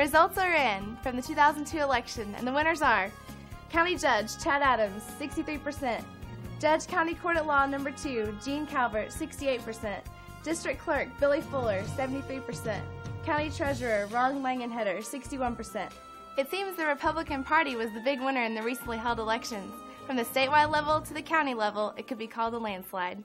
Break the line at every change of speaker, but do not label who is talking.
results are in from the 2002 election, and the winners are County Judge Chad Adams, 63%, Judge County Court at Law number 2, Gene Calvert, 68%, District Clerk Billy Fuller, 73%, County Treasurer Ron Langenheder, 61%. It seems the Republican Party was the big winner in the recently held elections. From the statewide level to the county level, it could be called a landslide.